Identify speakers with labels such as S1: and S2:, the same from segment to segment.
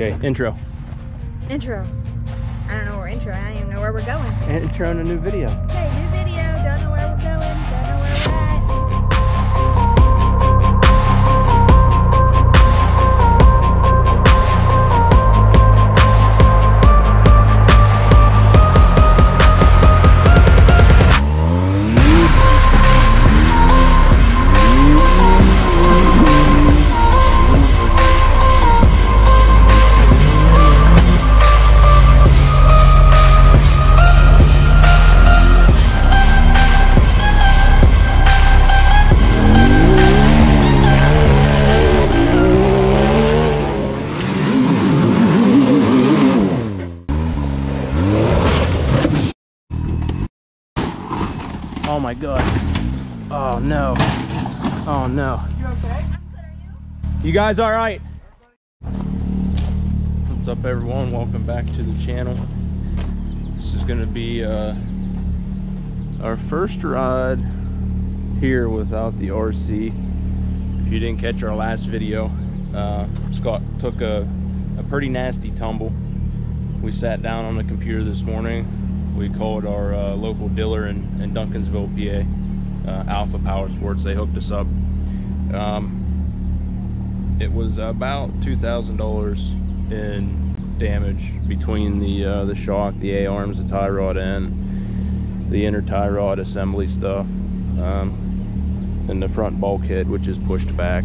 S1: Okay, intro.
S2: Intro. I don't know where intro. I don't even know where we're going.
S1: Intro in a new video.
S2: Okay, new video. Don't know where we're going.
S1: Oh my god. Oh no. Oh no.
S2: You okay?
S1: You guys all right? What's up everyone? Welcome back to the channel. This is gonna be uh, our first ride here without the RC. If you didn't catch our last video, uh, Scott took a, a pretty nasty tumble. We sat down on the computer this morning. We called our uh, local dealer in, in Duncansville, PA, uh, Alpha Powersports. They hooked us up. Um, it was about two thousand dollars in damage between the uh, the shock, the A arms, the tie rod end, the inner tie rod assembly stuff, um, and the front bulkhead, which is pushed back.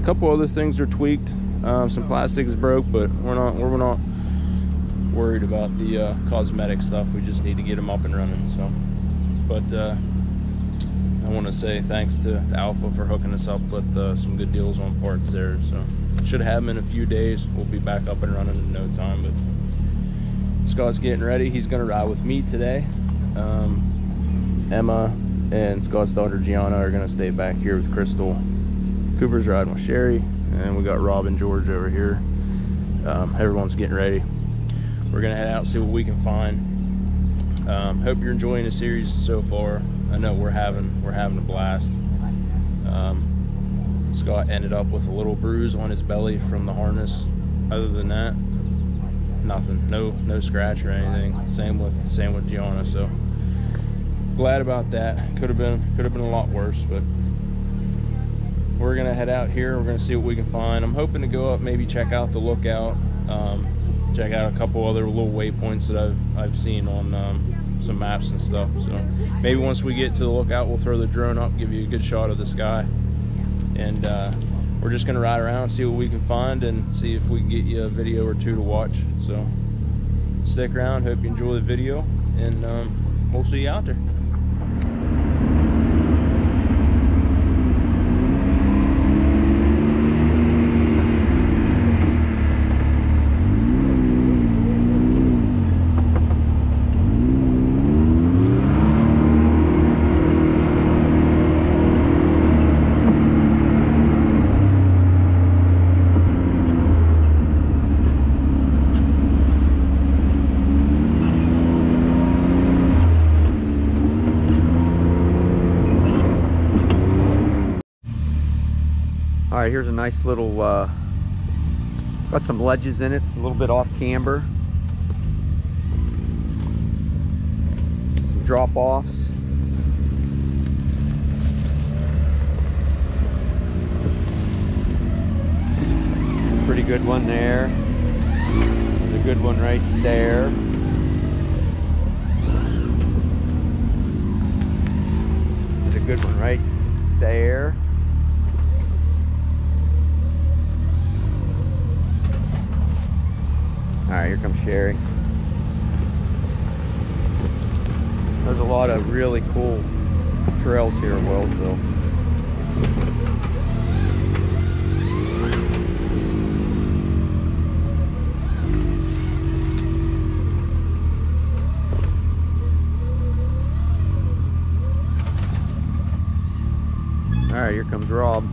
S1: A couple other things are tweaked. Um, some plastic is broke, but we're not we're not worried about the uh, cosmetic stuff. We just need to get them up and running. So, but uh, I want to say thanks to, to Alpha for hooking us up with uh, some good deals on parts there. So should have them in a few days. We'll be back up and running in no time. But Scott's getting ready. He's gonna ride with me today. Um, Emma and Scott's daughter Gianna are gonna stay back here with Crystal. Cooper's riding with Sherry, and we got Rob and George over here. Um, everyone's getting ready. We're gonna head out see what we can find. Um, hope you're enjoying the series so far. I know we're having we're having a blast. Um, Scott ended up with a little bruise on his belly from the harness. Other than that, nothing. No no scratch or anything. Same with same with Gianna. So glad about that. Could have been could have been a lot worse, but we're gonna head out here. We're gonna see what we can find. I'm hoping to go up, maybe check out the lookout. Um, check out a couple other little waypoints that I've I've seen on um, some maps and stuff. So maybe once we get to the lookout, we'll throw the drone up, give you a good shot of the sky, and uh, we're just gonna ride around, see what we can find, and see if we can get you a video or two to watch. So stick around. Hope you enjoy the video, and um, we'll see you out there.
S3: Right, here's a nice little, uh, got some ledges in it, it's a little bit off camber. Some drop offs. Pretty good one there. There's a good one right there. There's a good one right there. All right, here comes Sherry. There's a lot of really cool trails here in Wellsville. All right, here comes Rob.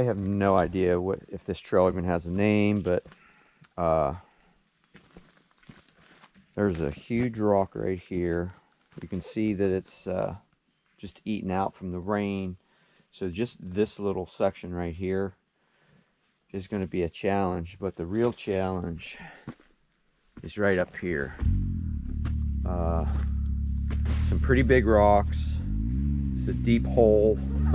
S3: I have no idea what if this trail even has a name, but uh, there's a huge rock right here. You can see that it's uh, just eaten out from the rain. So just this little section right here is going to be a challenge, but the real challenge is right up here. Uh, some pretty big rocks. It's a deep hole.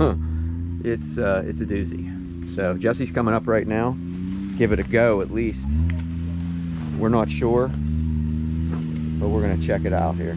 S3: it's uh, it's a doozy. So Jesse's coming up right now. Give it a go at least. We're not sure, but we're gonna check it out here.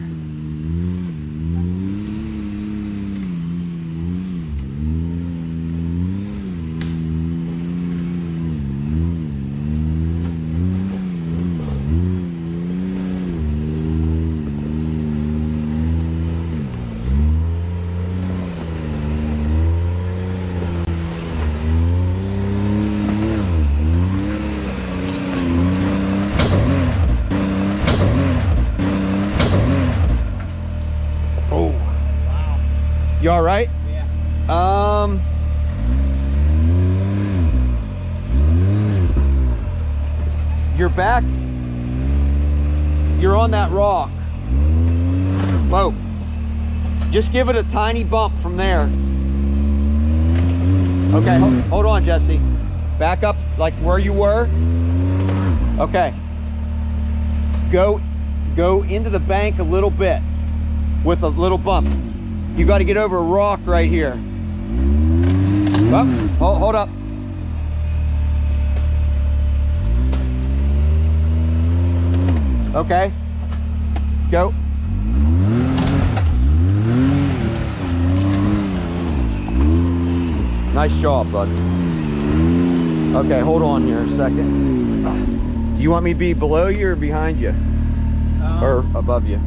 S3: You all right?
S4: Yeah.
S3: Um. You're back. You're on that rock. Whoa. Just give it a tiny bump from there. Okay, hold, hold on, Jesse. Back up like where you were. Okay. Go go into the bank a little bit with a little bump. You got to get over a rock right here. Oh, hold, hold up. Okay. Go. Nice job, bud. Okay, hold on here a second. Do you want me to be below you or behind you?
S4: Um,
S3: Or above you?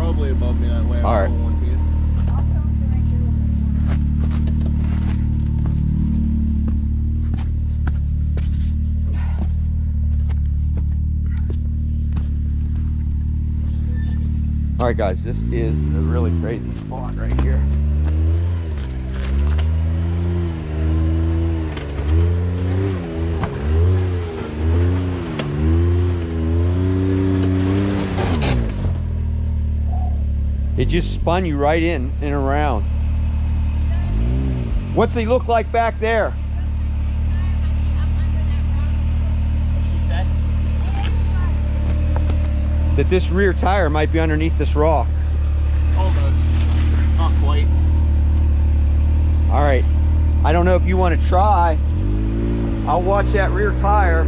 S4: Probably above me that way.
S3: All right.
S4: don't want to get-
S3: All right, guys, this is a really crazy spot right here. It just spun you right in and around. What's he look like back there? That this rear tire might be underneath this rock.
S4: Almost. Not quite.
S3: All right. I don't know if you want to try. I'll watch that rear tire.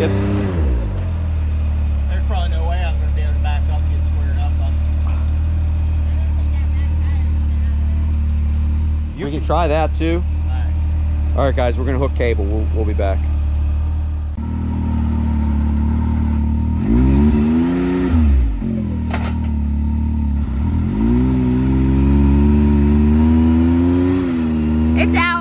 S3: It's
S4: There's probably no way I'm to be able to back up and get squared up. On.
S3: you can try that too.
S4: Alright.
S3: All right, guys, we're gonna hook cable. We'll, we'll be back.
S2: It's out.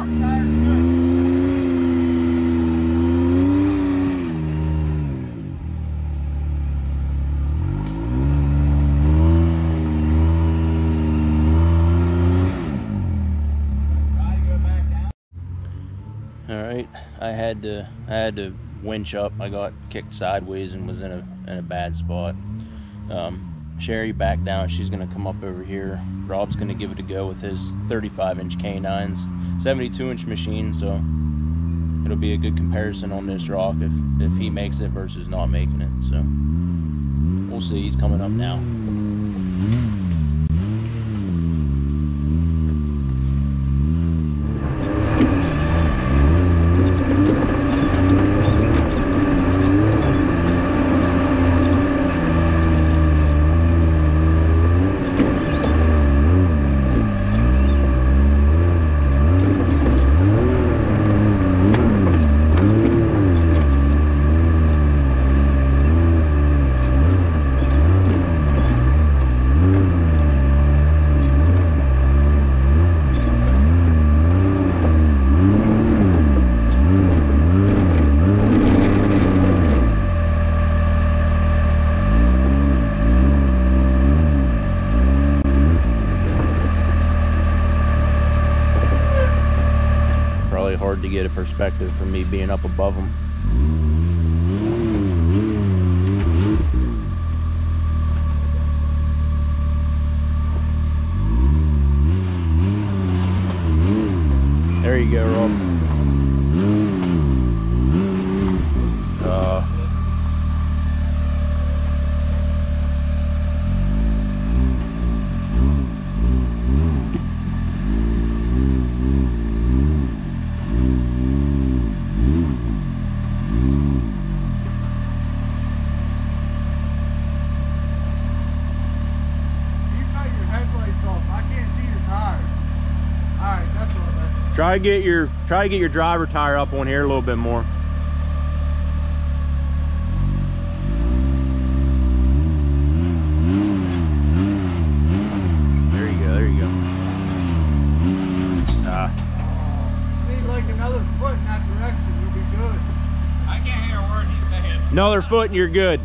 S1: All right, I had to I had to winch up. I got kicked sideways and was in a in a bad spot. Um, Sherry back down. She's gonna come up over here. Rob's gonna give it a go with his 35 inch K9s, 72 inch machine. So it'll be a good comparison on this rock if if he makes it versus not making it. So we'll see. He's coming up now. To get a perspective from me being up above them. There you go, Rob. Uh,
S5: You cut your headlights off. I can't see your tires. Alright, that's what I
S1: try to get your try to get your driver tire up on here a little bit more. There you go. There you go. Ah.
S5: Just need like another foot in that direction. You'll be good.
S4: I can't hear a word he's saying.
S1: Another foot and you're good.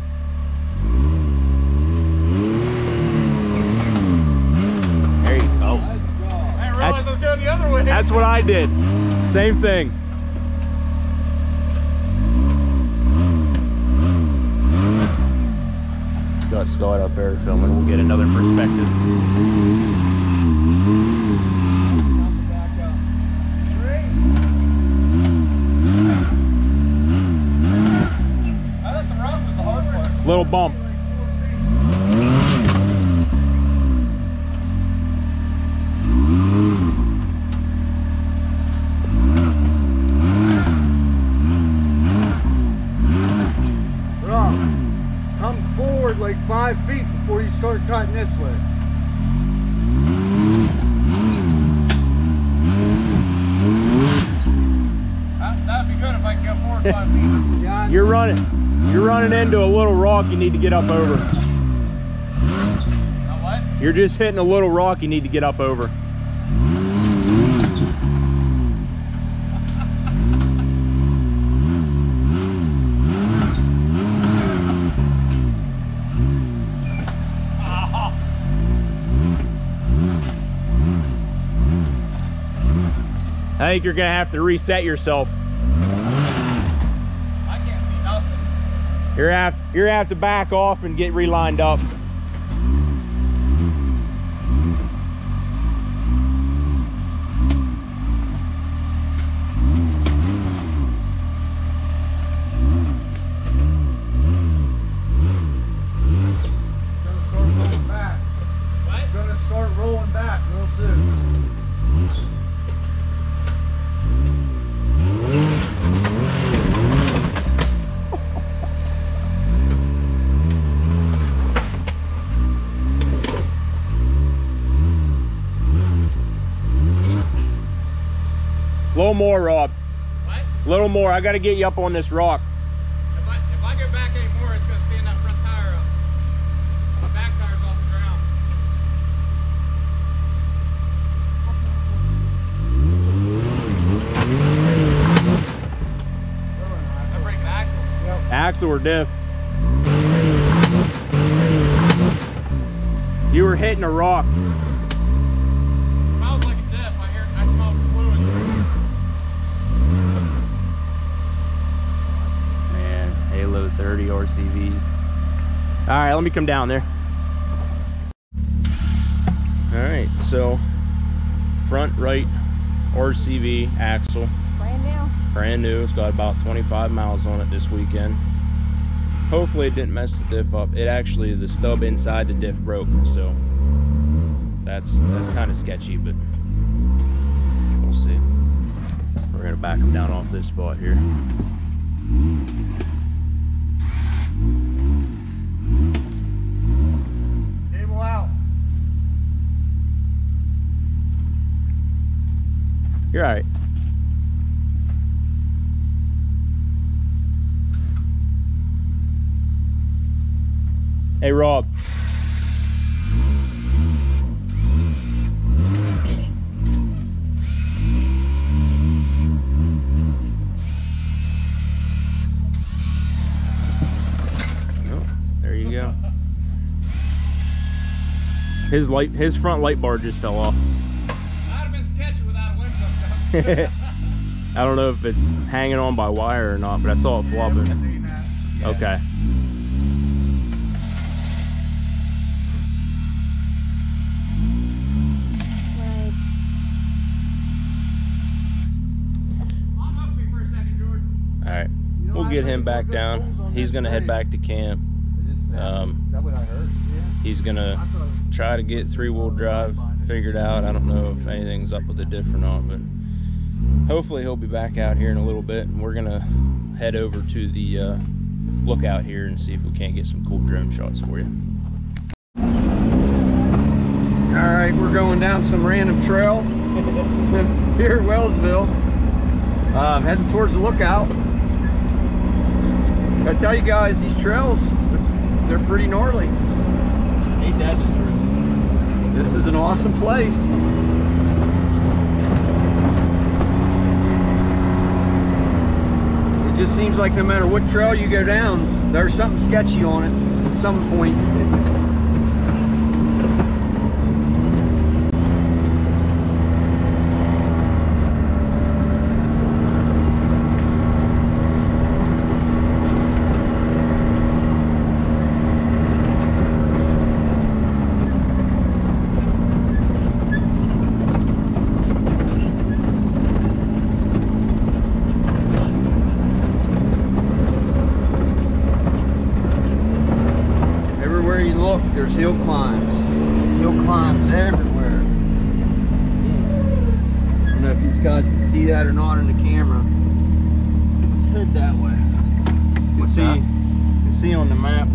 S1: There you go.
S5: Nice job.
S4: Realize
S1: That's-
S4: I was going the other way.
S1: That's what I did. Same thing. Got Scott up there filming. We'll get another perspective.
S5: Back up. Three.
S4: I thought the rock was the hard part.
S1: Little bump.
S5: Like four feet. Rob, come forward like five feet before you start cutting this way.
S4: That, that'd be good if I could get forward five feet.
S5: Yeah, I
S1: You're running. You're running into a little rock you need to get up over. You're just hitting a little rock you need to get up over. I think you're gonna have to reset yourself.
S4: I can't see
S1: You're gonna have to back off and get relined up.
S5: It's gonna start rolling back.
S4: What?
S5: It's gonna start rolling back real soon.
S1: A little more, Rob.
S4: What?
S1: A little more. I gotta get you up on this rock.
S4: If I, if I go back anymore, it's going to stand that front tire up. The back tire's off the ground. I break the axle.
S1: Axle or diff. You were hitting a rock.
S4: smells like a diff. I hear, I smell fluid.
S1: Man, Halo 30 RCVs. All right, let me come down there. All right, so front right RCV axle,
S2: Brand new.
S1: brand new. It's got about 25 miles on it this weekend. Hopefully it didn't mess the diff up. It actually, the stub inside the diff broke, so that's that's kind of sketchy, but we'll see. We're gonna back them down off this spot here.
S5: Cable out.
S1: You're all right. Hey, Rob. There you go. His light, his front light bar just fell off. I don't know if it's hanging on by wire or not, but I saw it flopping.
S4: That. Yeah.
S1: Okay.
S2: Right.
S4: Unhook me for a second, Jordan.
S1: All right. We'll get him back down. He's gonna head back to camp. Um,
S5: Is that what I heard? Yeah.
S1: He's gonna try to get three-wheel drive figured out. I don't know if anything's up with the diff or not, but hopefully he'll be back out here in a little bit. And we're gonna head over to the uh, lookout here and see if we can't get some cool drone shots for you.
S3: All right, we're going down some random trail here at Wellsville. Uh, heading towards the lookout. I tell you guys, these trails, they're pretty gnarly.
S1: Ain't that the truth?
S3: This is an awesome place. It just seems like no matter what trail you go down, there's something sketchy on it at some point. Everywhere you look, there's hill climbs. Hill climbs everywhere. I don't know if these guys can see that or not in the camera.
S1: Let's head that way. You can
S3: What's
S1: see,
S3: that?
S1: you can see on the map.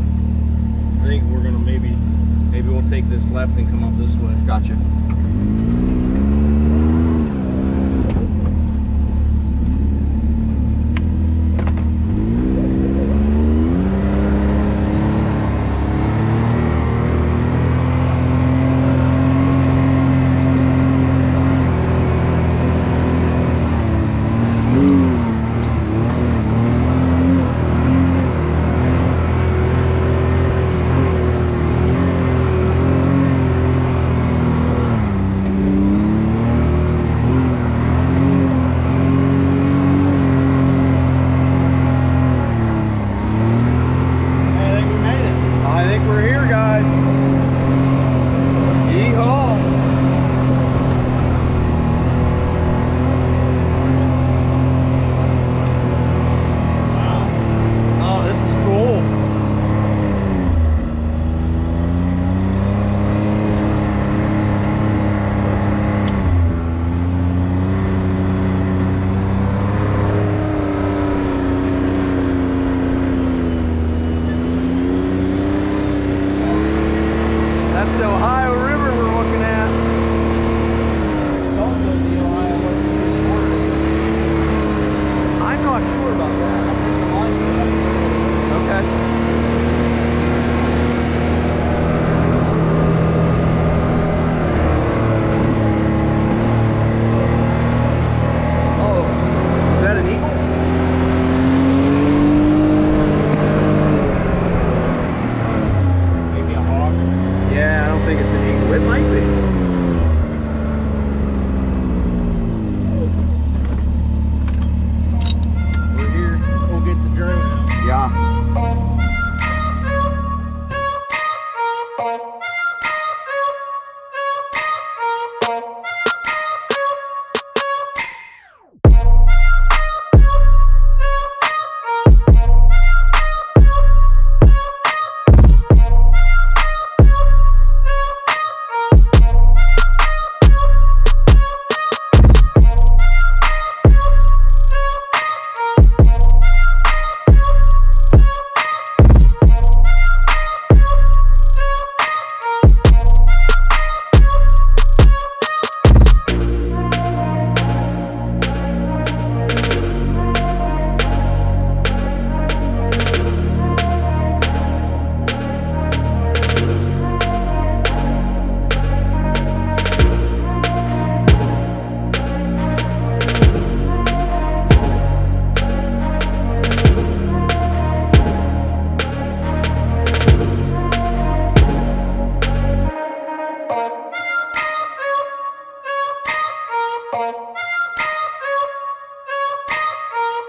S1: I think we're gonna maybe, maybe we'll take this left and come up this way.
S3: Gotcha.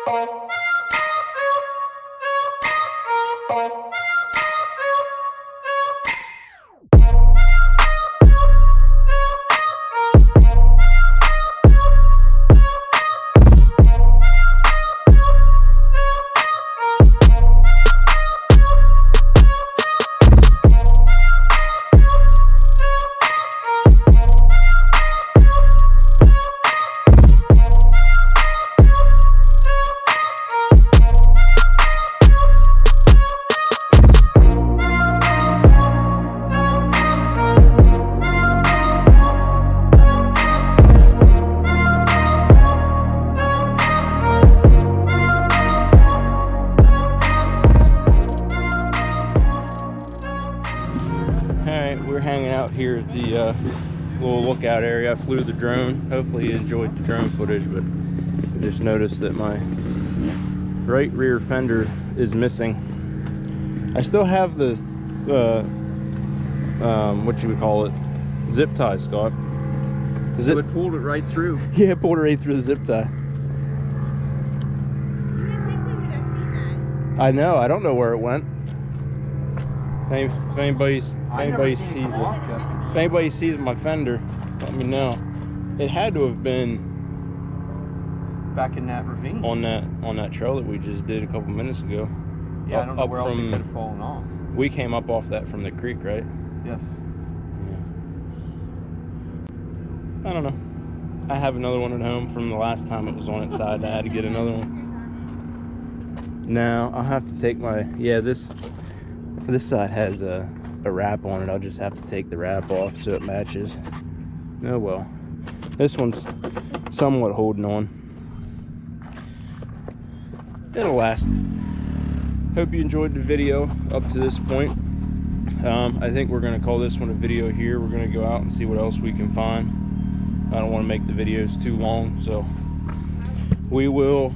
S3: people here at
S1: the uh, little lookout area. I flew the drone. Hopefully you enjoyed the drone footage, but I just noticed that my right rear fender is missing. I still have the, uh, um, what you would call it, zip tie, Scott.
S3: So
S1: Zip,
S3: it pulled it right through.
S1: yeah, pulled it right through the zip tie.
S2: You didn't think we would have seen
S1: I know. I don't know where it went. If, any- if anybody's, if anybody sees it, if anybody sees my fender, let me know. It had to have been
S3: Back in that ravine.
S1: on that on that trail that we just did a couple minutes ago.
S3: yeah, I don't know
S1: up
S3: where else it could have fallen off.
S1: We came up off that from the creek, right?
S3: Yes. Yeah.
S1: I don't know. I have another one at home from the last time it was on its side. I had to get another one. Now I'll have to take my yeah. This this side has a a wrap on it. I'll just have to take the wrap off so it matches. Oh well. This one's somewhat holding on. It'll last. Hope you enjoyed the video up to this point. Um, I think we're gonna call this one a video here. We're gonna go out and see what else we can find. I don't want to make the videos too long, so we will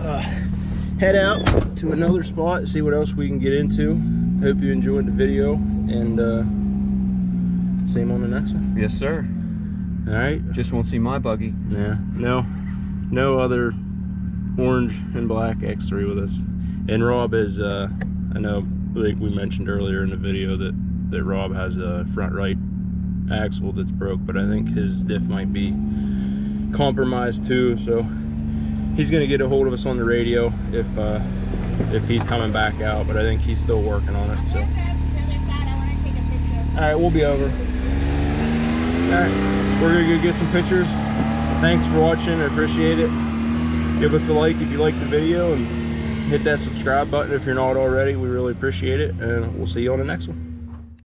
S1: uh, head out to another spot, see what else we can get into. Hope you enjoyed the video, and uh, see you on the next one.
S3: Yes, sir.
S1: All right.
S3: Just won't see my buggy.
S1: Yeah. No. No other orange and black X3 with us. And Rob is, uh, I know, like we mentioned earlier in the video that that Rob has a front right axle that's broke, but I think his diff might be compromised too. So he's gonna get a hold of us on the radio if uh, if he's coming back out. But I think he's still working on it. So. All right, we'll be over. All right, we're gonna go get some pictures. Thanks for watching. I appreciate it. Give us a like if you like the video and hit that subscribe button if you're not already. We really appreciate it, and we'll see you on the next one.